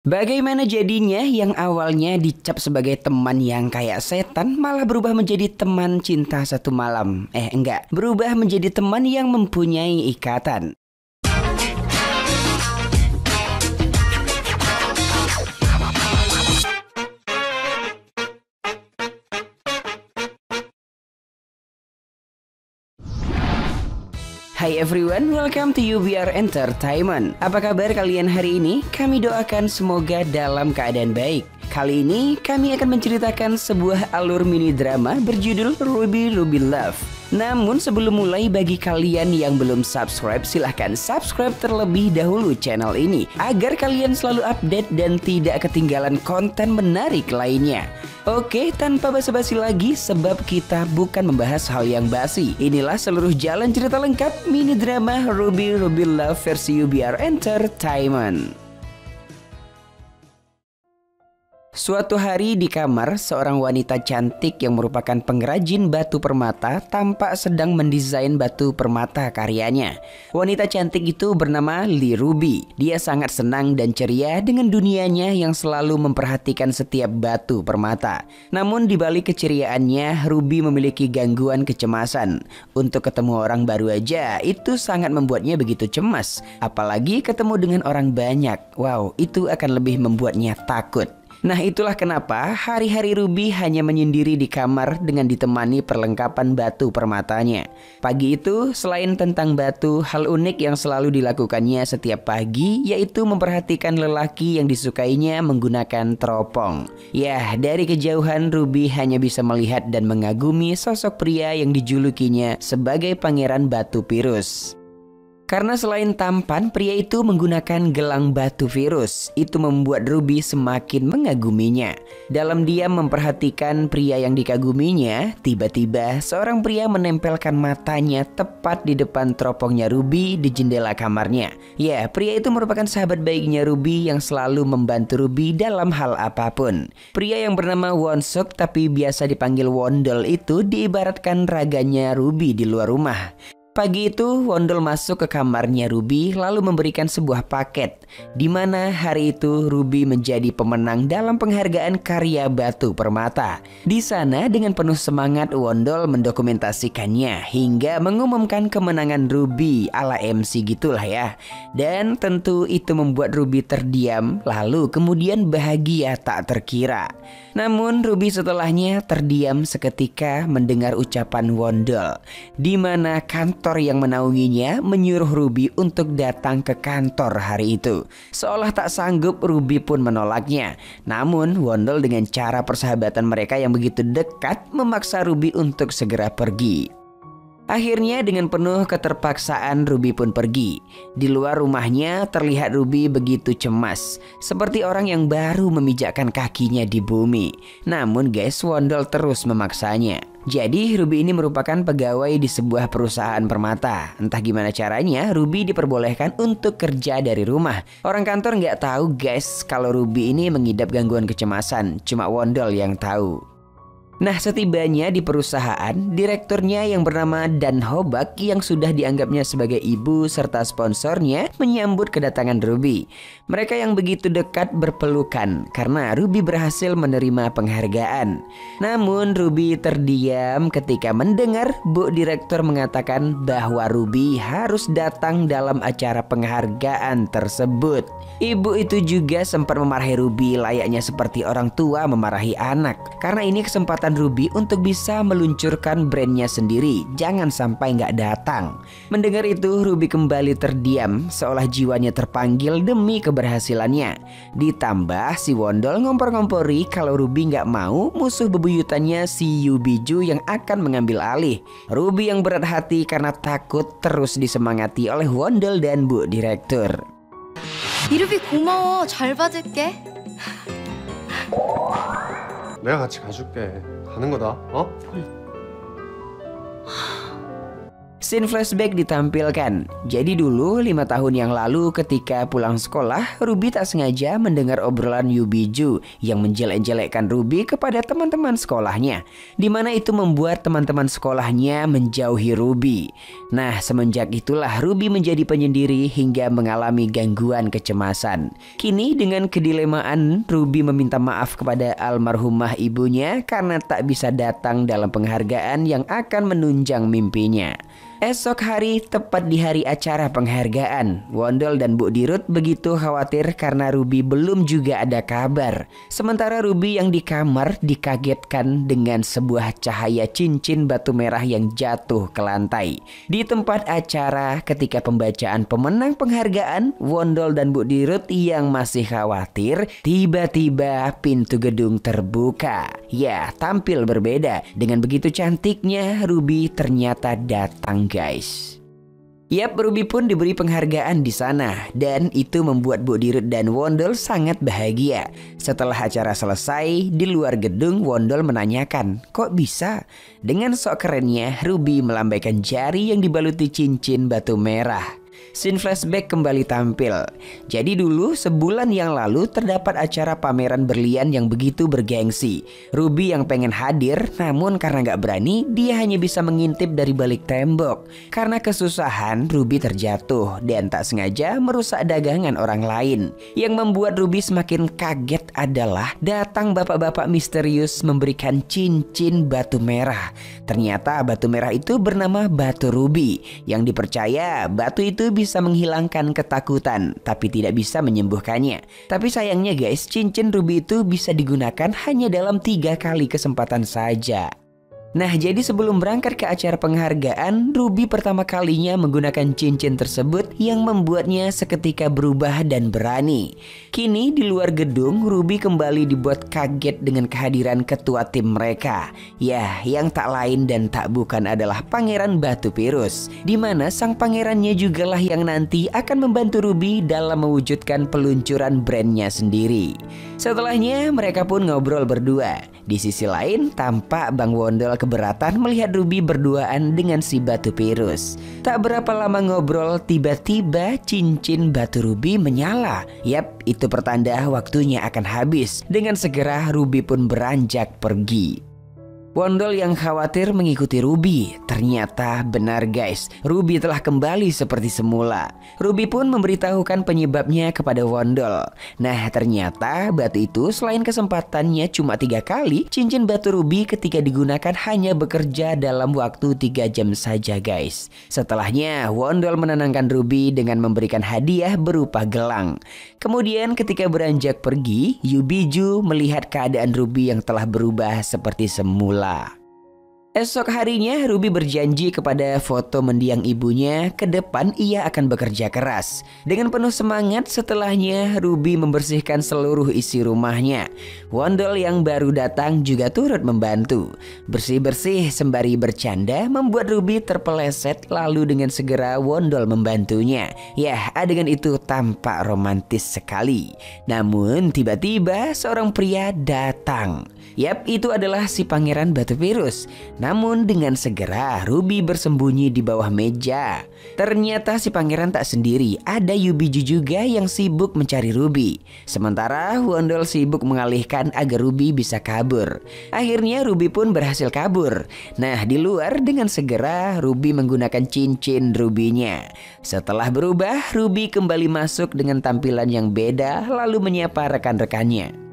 Bagaimana jadinya yang awalnya dicap sebagai teman yang kayak setan malah berubah menjadi teman cinta satu malam? Eh enggak, berubah menjadi teman yang mempunyai ikatan. Hai everyone, welcome to UBR Entertainment. Apa kabar kalian hari ini? Kami doakan semoga dalam keadaan baik. Kali ini kami akan menceritakan sebuah alur mini drama berjudul Ruby Ruby Love. Namun sebelum mulai bagi kalian yang belum subscribe silahkan subscribe terlebih dahulu channel ini agar kalian selalu update dan tidak ketinggalan konten menarik lainnya. Oke, tanpa basa-basi lagi sebab kita bukan membahas hal yang basi. Inilah seluruh jalan cerita lengkap mini drama Ruby Ruby Love versi UBR Entertainment. Suatu hari di kamar, seorang wanita cantik yang merupakan pengrajin batu permata tampak sedang mendesain batu permata karyanya. Wanita cantik itu bernama Li Ruby. Dia sangat senang dan ceria dengan dunianya yang selalu memperhatikan setiap batu permata. Namun di balik keceriaannya, Ruby memiliki gangguan kecemasan. Untuk ketemu orang baru aja, itu sangat membuatnya begitu cemas. Apalagi ketemu dengan orang banyak. Wow, itu akan lebih membuatnya takut. Nah itulah kenapa hari-hari Ruby hanya menyendiri di kamar dengan ditemani perlengkapan batu permatanya. Pagi itu selain tentang batu, hal unik yang selalu dilakukannya setiap pagi yaitu memperhatikan lelaki yang disukainya menggunakan teropong. Ya, dari kejauhan Ruby hanya bisa melihat dan mengagumi sosok pria yang dijulukinya sebagai pangeran batu virus. Karena selain tampan, pria itu menggunakan gelang batu virus. Itu membuat Ruby semakin mengaguminya. Dalam dia memperhatikan pria yang dikaguminya, tiba-tiba seorang pria menempelkan matanya tepat di depan teropongnya Ruby di jendela kamarnya. Ya, pria itu merupakan sahabat baiknya Ruby yang selalu membantu Ruby dalam hal apa pun. Pria yang bernama Wonsuk tapi biasa dipanggil Wondol itu diibaratkan raganya Ruby di luar rumah. Pagi itu, Wondol masuk ke kamarnya Ruby lalu memberikan sebuah paket di mana hari itu Ruby menjadi pemenang dalam penghargaan karya batu permata. Di sana dengan penuh semangat Wondol mendokumentasikannya hingga mengumumkan kemenangan Ruby ala MC gitulah ya. Dan tentu itu membuat Ruby terdiam lalu kemudian bahagia tak terkira. Namun Ruby setelahnya terdiam seketika mendengar ucapan Wondol di mana kantor yang menaunginya menyuruh Ruby untuk datang ke kantor hari itu. Seolah tak sanggup, Ruby pun menolaknya. Namun, Wondol dengan cara persahabatan mereka yang begitu dekat memaksa Ruby untuk segera pergi. Akhirnya dengan penuh keterpaksaan Ruby pun pergi. Di luar rumahnya terlihat Ruby begitu cemas. Seperti orang yang baru memijakkan kakinya di bumi. Namun guys Wondol terus memaksanya. Jadi Ruby ini merupakan pegawai di sebuah perusahaan permata. Entah gimana caranya Ruby diperbolehkan untuk kerja dari rumah. Orang kantor nggak tahu guys kalau Ruby ini mengidap gangguan kecemasan. Cuma Wondol yang tahu. Nah setibanya di perusahaan, direkturnya yang bernama Dan Hobak yang sudah dianggapnya sebagai ibu serta sponsornya menyambut kedatangan Ruby. Mereka yang begitu dekat berpelukan karena Ruby berhasil menerima penghargaan. Namun Ruby terdiam ketika mendengar Bu Direktur mengatakan bahwa Ruby harus datang dalam acara penghargaan tersebut. Ibu itu juga sempat memarahi Ruby layaknya seperti orang tua memarahi anak karena ini kesempatan kesempatan Ruby untuk bisa meluncurkan brandnya sendiri. Jangan sampai nggak datang. Mendengar itu, Ruby kembali terdiam seolah jiwanya terpanggil demi keberhasilannya. Ditambah si Wondol ngompor-ngompori kalau Ruby nggak mau musuh bebuyutannya si Yubiju yang akan mengambil alih. Ruby yang berat hati karena takut terus disemangati oleh Wondol dan Bu Direktur. 이루비 고마워. 잘 받을게. 내가 같이 가줄게. 가는 거다. 어? Scene flashback ditampilkan. Jadi dulu lima tahun yang lalu ketika pulang sekolah, Ruby tak sengaja mendengar obrolan Yubiju yang menjelek-jelekkan Ruby kepada teman-teman sekolahnya. Di mana itu membuat teman-teman sekolahnya menjauhi Ruby. Nah, semenjak itulah Ruby menjadi penyendiri hingga mengalami gangguan kecemasan. Kini dengan kedilemaan, Ruby meminta maaf kepada almarhumah ibunya karena tak bisa datang dalam penghargaan yang akan menunjang mimpinya. Esok hari, tepat di hari acara penghargaan, Wondol dan Bu Dirut begitu khawatir karena Ruby belum juga ada kabar. Sementara Ruby yang di kamar dikagetkan dengan sebuah cahaya cincin batu merah yang jatuh ke lantai. Di tempat acara ketika pembacaan pemenang penghargaan, Wondol dan Bu Dirut yang masih khawatir, tiba-tiba pintu gedung terbuka. Ya, tampil berbeda. Dengan begitu cantiknya, Ruby ternyata datang guys. Yap, Ruby pun diberi penghargaan di sana dan itu membuat Bu Dirut dan Wondol sangat bahagia. Setelah acara selesai, di luar gedung Wondol menanyakan, "Kok bisa?" Dengan sok kerennya, Ruby melambaikan jari yang dibaluti cincin batu merah. Scene flashback kembali tampil. Jadi dulu sebulan yang lalu terdapat acara pameran berlian yang begitu bergengsi. Ruby yang pengen hadir namun karena nggak berani dia hanya bisa mengintip dari balik tembok. Karena kesusahan Ruby terjatuh dan tak sengaja merusak dagangan orang lain. Yang membuat Ruby semakin kaget adalah datang bapak-bapak misterius memberikan cincin batu merah. Ternyata batu merah itu bernama batu ruby yang dipercaya batu itu bisa menghilangkan ketakutan, tapi tidak bisa menyembuhkannya. Tapi sayangnya guys, cincin ruby itu bisa digunakan hanya dalam tiga kali kesempatan saja. Nah, jadi sebelum berangkat ke acara penghargaan, Ruby pertama kalinya menggunakan cincin tersebut yang membuatnya seketika berubah dan berani. Kini di luar gedung, Ruby kembali dibuat kaget dengan kehadiran ketua tim mereka. Ya, yang tak lain dan tak bukan adalah Pangeran Batu Pirus, di mana sang pangerannya jugalah yang nanti akan membantu Ruby dalam mewujudkan peluncuran brandnya sendiri. Setelahnya, mereka pun ngobrol berdua. Di sisi lain, tampak Bang Wondol keberatan melihat Ruby berduaan dengan si batu virus. Tak berapa lama ngobrol, tiba-tiba cincin batu Ruby menyala. Yap, itu pertanda waktunya akan habis. Dengan segera Ruby pun beranjak pergi. Wondol yang khawatir mengikuti Ruby. Ternyata benar guys, Ruby telah kembali seperti semula. Ruby pun memberitahukan penyebabnya kepada Wondol. Nah ternyata batu itu selain kesempatannya cuma tiga kali, cincin batu Ruby ketika digunakan hanya bekerja dalam waktu tiga jam saja guys. Setelahnya Wondol menenangkan Ruby dengan memberikan hadiah berupa gelang. Kemudian ketika beranjak pergi, Yubiju melihat keadaan Ruby yang telah berubah seperti semula Esok harinya Ruby berjanji kepada foto mendiang ibunya ke depan ia akan bekerja keras. Dengan penuh semangat setelahnya Ruby membersihkan seluruh isi rumahnya. Wondol yang baru datang juga turut membantu. Bersih-bersih sembari bercanda membuat Ruby terpeleset lalu dengan segera Wondol membantunya. Ya adegan itu tampak romantis sekali. Namun tiba-tiba seorang pria datang. Yap itu adalah si pangeran batu virus. Namun dengan segera Ruby bersembunyi di bawah meja. Ternyata si pangeran tak sendiri, ada Yubiju juga yang sibuk mencari Ruby. Sementara Wondol sibuk mengalihkan agar Ruby bisa kabur. Akhirnya Ruby pun berhasil kabur. Nah di luar dengan segera Ruby menggunakan cincin Rubinya. Setelah berubah, Ruby kembali masuk dengan tampilan yang beda lalu menyapa rekan-rekannya.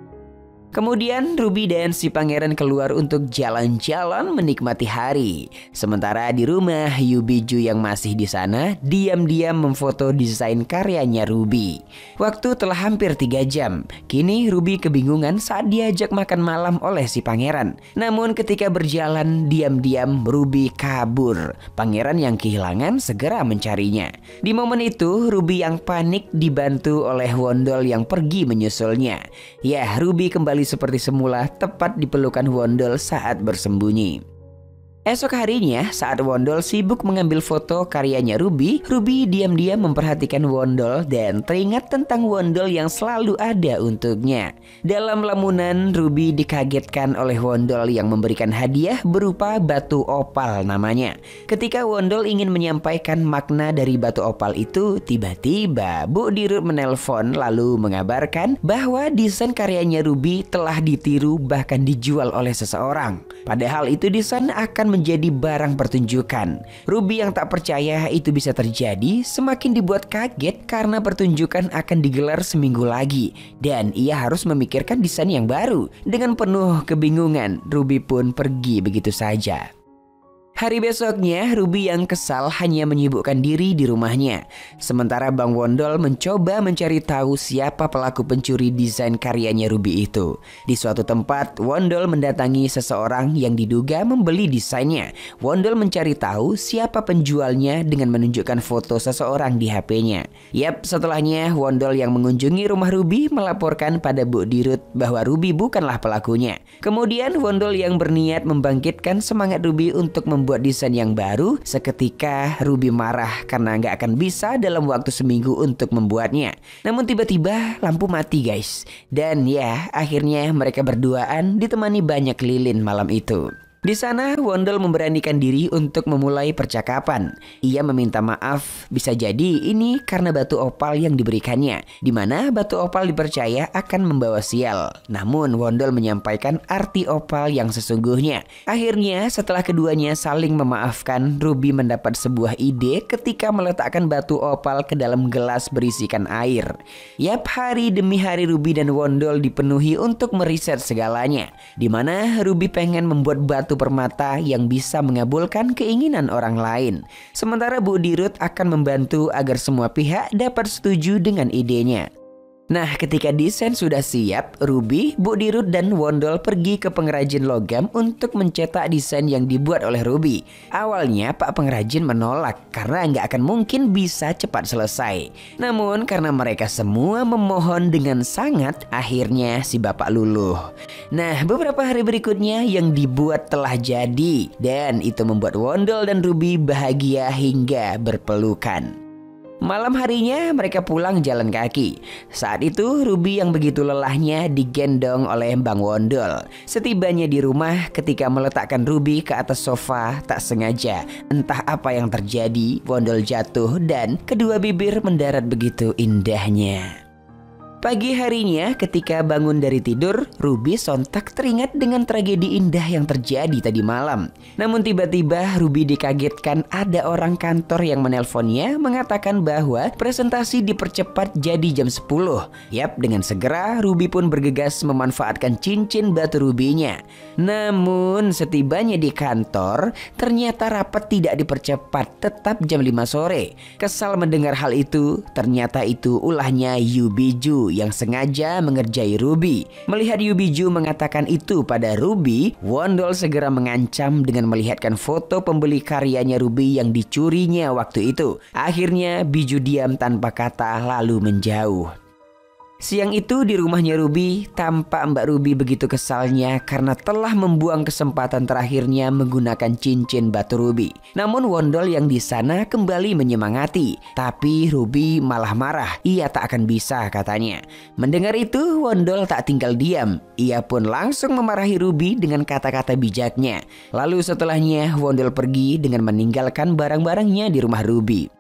Kemudian Ruby dan si pangeran keluar untuk jalan-jalan menikmati hari. Sementara di rumah Yubiju yang masih di sana diam-diam memfoto desain karyanya Ruby. Waktu telah hampir tiga jam. Kini Ruby kebingungan saat diajak makan malam oleh si pangeran. Namun ketika berjalan diam-diam Ruby kabur. Pangeran yang kehilangan segera mencarinya. Di momen itu Ruby yang panik dibantu oleh Wondol yang pergi menyusulnya. Ya Ruby kembali kembali seperti semula tepat di pelukan Wondol saat bersembunyi. Esok harinya, saat Wondol sibuk mengambil foto karyanya Ruby, Ruby diam-diam memperhatikan Wondol dan teringat tentang Wondol yang selalu ada untuknya. Dalam lamunan, Ruby dikagetkan oleh Wondol yang memberikan hadiah berupa batu opal namanya. Ketika Wondol ingin menyampaikan makna dari batu opal itu, tiba-tiba Bu Dirut menelpon lalu mengabarkan bahwa desain karyanya Ruby telah ditiru bahkan dijual oleh seseorang. Padahal itu desain akan menjadi barang pertunjukan. Ruby yang tak percaya itu bisa terjadi semakin dibuat kaget karena pertunjukan akan digelar seminggu lagi dan ia harus memikirkan desain yang baru. Dengan penuh kebingungan, Ruby pun pergi begitu saja. Hari besoknya, Ruby yang kesal hanya menyibukkan diri di rumahnya. Sementara Bang Wondol mencoba mencari tahu siapa pelaku pencuri desain karyanya Ruby itu. Di suatu tempat, Wondol mendatangi seseorang yang diduga membeli desainnya. Wondol mencari tahu siapa penjualnya dengan menunjukkan foto seseorang di HP-nya. Yap, setelahnya Wondol yang mengunjungi rumah Ruby melaporkan pada Bu Dirut bahwa Ruby bukanlah pelakunya. Kemudian Wondol yang berniat membangkitkan semangat Ruby untuk membuat membuat desain yang baru, seketika Ruby marah karena nggak akan bisa dalam waktu seminggu untuk membuatnya. Namun tiba-tiba lampu mati guys. Dan ya, akhirnya mereka berduaan ditemani banyak lilin malam itu. Di sana, Wondel memberanikan diri untuk memulai percakapan. Ia meminta maaf, bisa jadi ini karena batu opal yang diberikannya, di mana batu opal dipercaya akan membawa sial. Namun, Wondel menyampaikan arti opal yang sesungguhnya. Akhirnya, setelah keduanya saling memaafkan, Ruby mendapat sebuah ide ketika meletakkan batu opal ke dalam gelas berisikan air. Yap, hari demi hari Ruby dan Wondel dipenuhi untuk meriset segalanya, di mana Ruby pengen membuat batu permata yang bisa mengabulkan keinginan orang lain. Sementara Bu Dirut akan membantu agar semua pihak dapat setuju dengan idenya. Nah, ketika desain sudah siap, Ruby, Bu Dirut, dan Wondol pergi ke pengrajin logam untuk mencetak desain yang dibuat oleh Ruby. Awalnya, Pak pengrajin menolak karena nggak akan mungkin bisa cepat selesai. Namun, karena mereka semua memohon dengan sangat, akhirnya si Bapak luluh. Nah, beberapa hari berikutnya yang dibuat telah jadi, dan itu membuat Wondol dan Ruby bahagia hingga berpelukan. Malam harinya mereka pulang jalan kaki. Saat itu Ruby yang begitu lelahnya digendong oleh Bang Wondol. Setibanya di rumah ketika meletakkan Ruby ke atas sofa tak sengaja entah apa yang terjadi Wondol jatuh dan kedua bibir mendarat begitu indahnya. Pagi harinya ketika bangun dari tidur, Ruby sontak teringat dengan tragedi indah yang terjadi tadi malam. Namun tiba-tiba Ruby dikagetkan ada orang kantor yang menelponnya mengatakan bahwa presentasi dipercepat jadi jam 10. Yap, dengan segera Ruby pun bergegas memanfaatkan cincin batu rubinya. Namun setibanya di kantor, ternyata rapat tidak dipercepat tetap jam 5 sore. Kesal mendengar hal itu, ternyata itu ulahnya Yubiju yang sengaja mengerjai Ruby. Melihat Yubiju mengatakan itu pada Ruby, Wondol segera mengancam dengan melihatkan foto pembeli karyanya Ruby yang dicurinya waktu itu. Akhirnya Biju diam tanpa kata lalu menjauh. Siang itu di rumahnya Ruby, tampak Mbak Ruby begitu kesalnya karena telah membuang kesempatan terakhirnya menggunakan cincin batu Ruby. Namun Wondol yang di sana kembali menyemangati, tapi Ruby malah marah. Ia tak akan bisa katanya. Mendengar itu, Wondol tak tinggal diam. Ia pun langsung memarahi Ruby dengan kata-kata bijaknya. Lalu setelahnya Wondol pergi dengan meninggalkan barang-barangnya di rumah Ruby.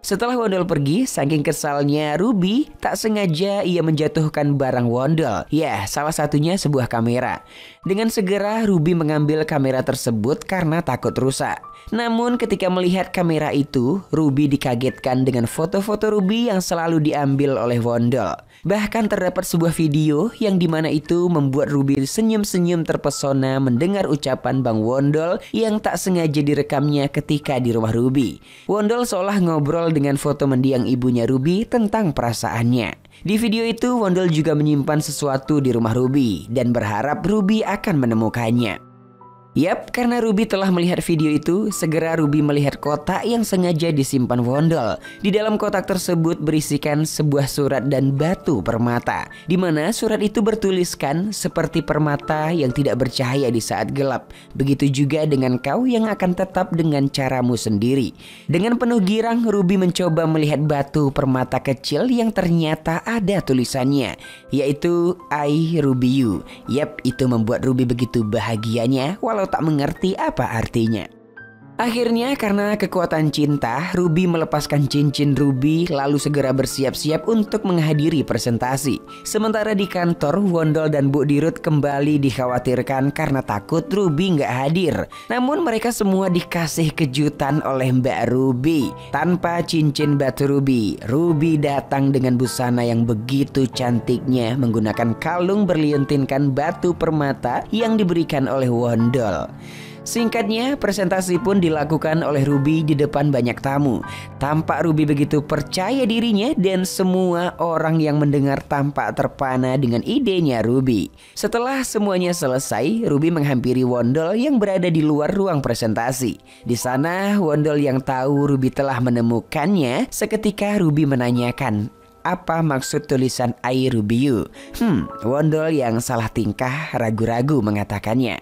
Setelah Wondol pergi, saking kesalnya Ruby tak sengaja ia menjatuhkan barang Wondol. Ya, salah satunya sebuah kamera. Dengan segera Ruby mengambil kamera tersebut karena takut rusak. Namun ketika melihat kamera itu, Ruby dikagetkan dengan foto-foto Ruby yang selalu diambil oleh Wondol. Bahkan terdapat sebuah video yang di mana itu membuat Ruby senyum-senyum terpesona mendengar ucapan Bang Wondol yang tak sengaja direkamnya ketika di rumah Ruby. Wondol seolah ngobrol dengan foto mendiang ibunya Ruby tentang perasaannya. Di video itu Wondol juga menyimpan sesuatu di rumah Ruby dan berharap Ruby akan menemukannya. Yap, karena Ruby telah melihat video itu, segera Ruby melihat kotak yang sengaja disimpan Wondol. Di dalam kotak tersebut berisikan sebuah surat dan batu permata, di mana surat itu bertuliskan seperti permata yang tidak bercahaya di saat gelap. Begitu juga dengan kau yang akan tetap dengan caramu sendiri. Dengan penuh girang, Ruby mencoba melihat batu permata kecil yang ternyata ada tulisannya, yaitu I Ruby You. Yap, itu membuat Ruby begitu bahagianya walau tak mengerti apa artinya. Akhirnya karena kekuatan cinta, Ruby melepaskan cincin Ruby lalu segera bersiap-siap untuk menghadiri presentasi. Sementara di kantor, Wondol dan Bu Dirut kembali dikhawatirkan karena takut Ruby nggak hadir. Namun mereka semua dikasih kejutan oleh Mbak Ruby. Tanpa cincin batu Ruby, Ruby datang dengan busana yang begitu cantiknya menggunakan kalung berliuntinkan batu permata yang diberikan oleh Wondol. Singkatnya, presentasi pun dilakukan oleh Ruby di depan banyak tamu. Tampak Ruby begitu percaya dirinya dan semua orang yang mendengar tampak terpana dengan idenya Ruby. Setelah semuanya selesai, Ruby menghampiri Wondol yang berada di luar ruang presentasi. Di sana, Wondol yang tahu Ruby telah menemukannya, seketika Ruby menanyakan, apa maksud tulisan I Ruby You? Hmm, Wondol yang salah tingkah ragu-ragu mengatakannya.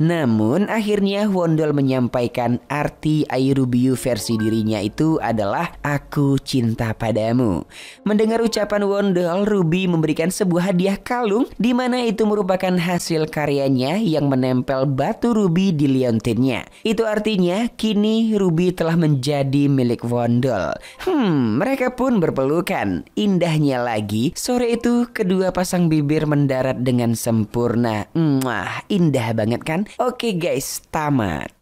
Namun akhirnya Wondol menyampaikan arti Airubiu versi dirinya itu adalah aku cinta padamu. Mendengar ucapan Wondol, Ruby memberikan sebuah hadiah kalung di mana itu merupakan hasil karyanya yang menempel batu ruby di liontinnya. Itu artinya kini Ruby telah menjadi milik Wondol. Hmm, mereka pun berpelukan. Indahnya lagi, sore itu kedua pasang bibir mendarat dengan sempurna. Mwah, indah banget kan? Oke guys, tamat.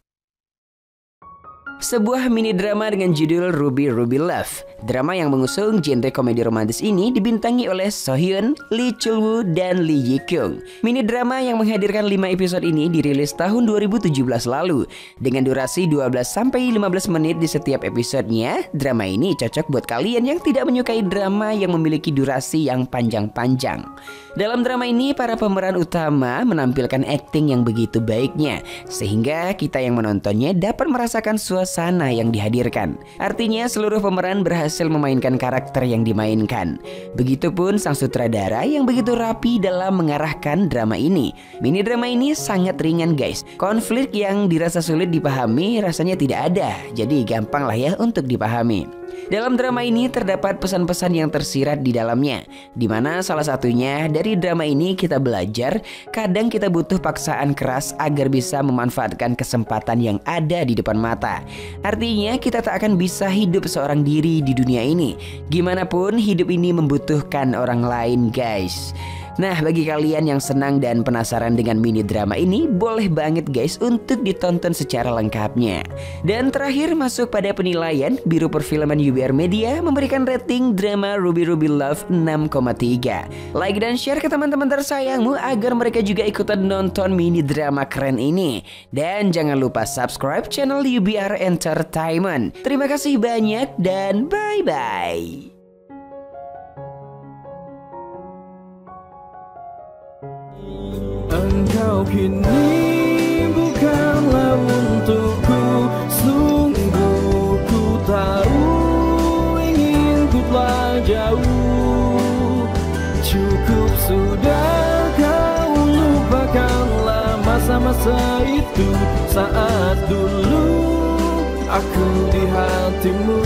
Sebuah mini drama dengan judul Ruby Ruby Love. Drama yang mengusung genre komedi romantis ini dibintangi oleh Sohyun, Lee Chul-woo, dan Lee Ji Kyung. Mini drama yang menghadirkan 5 episode ini dirilis tahun 2017 lalu. Dengan durasi 12-15 menit di setiap episodenya, drama ini cocok buat kalian yang tidak menyukai drama yang memiliki durasi yang panjang-panjang. Dalam drama ini, para pemeran utama menampilkan akting yang begitu baiknya, sehingga kita yang menontonnya dapat merasakan suasana yang dihadirkan. Artinya, seluruh pemeran berhasil memainkan karakter yang dimainkan. Begitupun sang sutradara yang begitu rapi dalam mengarahkan drama ini. Mini drama ini sangat ringan, guys. Konflik yang dirasa sulit dipahami rasanya tidak ada, jadi gampang lah ya untuk dipahami. Dalam drama ini terdapat pesan-pesan yang tersirat di dalamnya, di mana salah satunya dari drama ini kita belajar kadang kita butuh paksaan keras agar bisa memanfaatkan kesempatan yang ada di depan mata. Artinya kita tak akan bisa hidup seorang diri di dunia ini. Gimana pun hidup ini membutuhkan orang lain, guys. Nah, bagi kalian yang senang dan penasaran dengan mini drama ini, boleh banget guys untuk ditonton secara lengkapnya. Dan terakhir masuk pada penilaian, Biro Perfilman UBR Media memberikan rating drama Ruby Ruby Love 6,3. Like dan share ke teman-teman tersayangmu agar mereka juga ikutan nonton mini drama keren ini. Dan jangan lupa subscribe channel UBR Entertainment. Terima kasih banyak dan bye-bye. Engkau kini bukanlah untukku. Sungguh ku tahu ingin ku telah jauh. Cukup sudah kau lupakanlah masa-masa itu. Saat dulu aku di hatimu